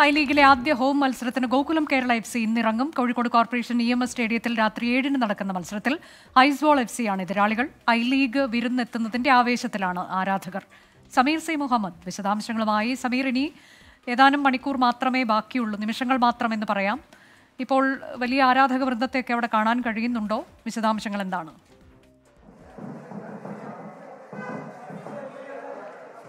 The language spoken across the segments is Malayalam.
ഐ ലീഗിലെ ആദ്യ ഹോം മത്സരത്തിന് ഗോകുലം കേരള എഫ് സി ഇന്നിറങ്ങും. Kozhikode corporation E M S സ്റ്റേഡിയത്തിൽ രാത്രി ഏഴിന് നടക്കുന്ന മത്സരത്തിൽ ഐസ്വാൾ എഫ് സിയാണ് എതിരാളികൾ. ഐ ലീഗ് വിരുന്നെത്തുന്നതിന്റെ ആവേശത്തിലാണ് ആരാധകർ. സമീർ സി മുഹമ്മദ് വിശദാംശങ്ങളുമായി. സമീർ ഇനി ഏതാനും മണിക്കൂർ മാത്രമേ ബാക്കിയുള്ളൂ. നിമിഷങ്ങൾ മാത്രമെന്ന് പറയാം. ഇപ്പോൾ വലിയ ആരാധക വൃന്ദത്തെയൊക്കെ അവിടെ കാണാൻ കഴിയുന്നുണ്ടോ? വിശദാംശങ്ങൾ എന്താണ്?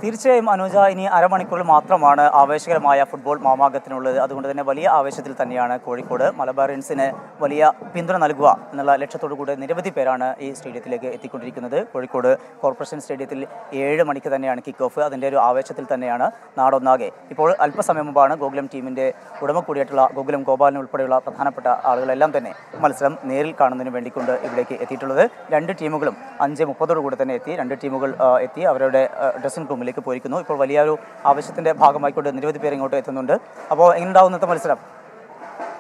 തീർച്ചയായും അനുജ ഇനി അരമണിക്കൂറിൽ മാത്രമാണ് ആവേശകരമായ ഫുട്ബോൾ മാമാങ്കത്തിനുള്ളത്. അതുകൊണ്ട് തന്നെ വലിയ ആവേശത്തിൽ തന്നെയാണ് കോഴിക്കോട്. മലബാറിയൻസിന് വലിയ പിന്തുണ നൽകുക എന്നുള്ള ലക്ഷ്യത്തോടു കൂടി നിരവധി പേരാണ് ഈ സ്റ്റേഡിയത്തിലേക്ക് എത്തിക്കൊണ്ടിരിക്കുന്നത്. കോഴിക്കോട് കോർപ്പറേഷൻ സ്റ്റേഡിയത്തിൽ ഏഴ് മണിക്ക് തന്നെയാണ് കിക്ക് ഓഫ് അതിന്റെ ഒരു ആവേശത്തിൽ തന്നെയാണ് നാടൊന്നാകെ. ഇപ്പോൾ അല്പസമയം മുമ്പാണ് ഗോകുലം ടീമിന്റെ ഉടമ കൂടിയായിട്ടുള്ള ഗോകുലം ഗോപാലൻ ഉൾപ്പെടെയുള്ള പ്രധാനപ്പെട്ട ആളുകളെല്ലാം തന്നെ മത്സരം നേരിൽ കാണുന്നതിന് വേണ്ടിക്കൊണ്ട് ഇവിടേക്ക് എത്തിയിട്ടുള്ളത്. രണ്ട് ടീമുകളും അഞ്ച് മുപ്പതോടു കൂടി തന്നെ എത്തി. രണ്ട് ടീമുകൾ എത്തി. അവരുടെ ഡ്രസ്സിംഗ് റൂമിലേക്ക് പോയിരിക്കുന്നു. ഇപ്പോൾ വലിയൊരു ആവശ്യത്തിന്റെ ഭാഗമായിക്കൊണ്ട് നിരവധി പേർ ഇങ്ങോട്ട് എത്തുന്നുണ്ട്. അപ്പോൾ എങ്ങനെയുണ്ടാവും ഇന്നത്തെ മത്സരം?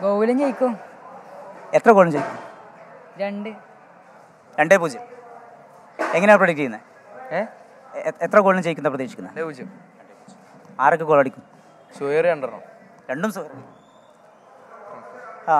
ഗോകുലം ജയിക്കും. എത്ര ഗോളും ജയിക്കും? രണ്ട്. രണ്ടേ പൂജ്യം. എങ്ങനെയാണ് പ്രൊഡിക്റ്റ് ചെയ്യുന്നത് എത്ര ഗോളിന് ജയിക്കുന്ന പ്രതീക്ഷിക്കുന്നത് പൂജ്യം. ആരൊക്കെ ഗോൾ അടിക്കും? രണ്ടെണ്ണം. രണ്ടും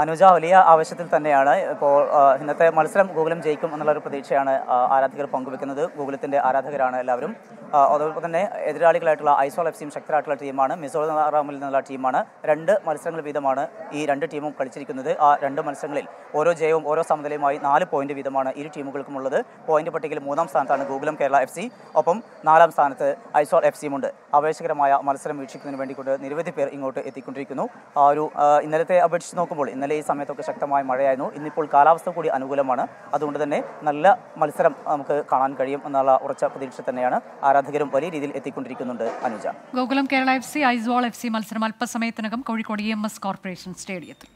അനുജ വലിയ ആവശ്യത്തിൽ തന്നെയാണ്. ഇപ്പോൾ ഇന്നത്തെ മത്സരം ഗോകുലം ജയിക്കും എന്നുള്ളൊരു പ്രതീക്ഷയാണ് ആരാധകർ പങ്കുവെക്കുന്നത്. ഗോകുലത്തിന്റെ ആരാധകരാണ് എല്ലാവരും. അതോടൊപ്പം തന്നെ എതിരാളികളായിട്ടുള്ള ഐസോൾ എഫ് സിയും ശക്തരായിട്ടുള്ള ടീമാണ്. മിസോറാമിൽ നിന്നുള്ള ടീമാണ്. രണ്ട് മത്സരങ്ങൾ വീതമാണ് ഈ രണ്ട് ടീമും കളിച്ചിരിക്കുന്നത്. ആ രണ്ട് മത്സരങ്ങളിൽ ഓരോ ജയവും ഓരോ സമനിലയുമായി നാല് പോയിന്റ് വീതമാണ് ഇരു ടീമുകൾക്കും ഉള്ളത് പോയിന്റ് പട്ടികയിൽ മൂന്നാം സ്ഥാനത്താണ് ഗൂഗിളും കേരള എഫ് സി. ഒപ്പം നാലാം സ്ഥാനത്ത് ഐസോൾ എഫ് സിയുമുണ്ട്. ആവേശകരമായ മത്സരം വീക്ഷിക്കുന്നതിന് വേണ്ടിക്കൊണ്ട് നിരവധി പേർ ഇങ്ങോട്ട് എത്തിക്കൊണ്ടിരിക്കുന്നു. ആ ഒരു ഇന്നലത്തെ അപേക്ഷിച്ച് നോക്കുമ്പോൾ ഇന്നലെ ഈ സമയത്തൊക്കെ ശക്തമായ മഴയായിരുന്നു. ഇന്നിപ്പോൾ കാലാവസ്ഥ കൂടി അനുകൂലമാണ്. അതുകൊണ്ട് തന്നെ നല്ല മത്സരം നമുക്ക് കാണാൻ കഴിയും എന്നുള്ള ഉറച്ച പ്രതീക്ഷ തന്നെയാണ് ആരാധകരും വലിയ രീതിയിൽ എത്തിക്കൊണ്ടിരിക്കുന്നുണ്ട് Anuja. Gokulam Kerala F C Aizawl F C മത്സരം അല്പസമയത്തിനകം Kozhikode E M S corporation സ്റ്റേഡിയത്തിൽ.